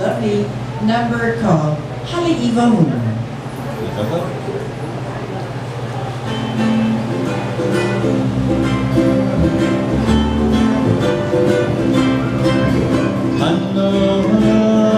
lovely number called Haleiwa Moon. Hello.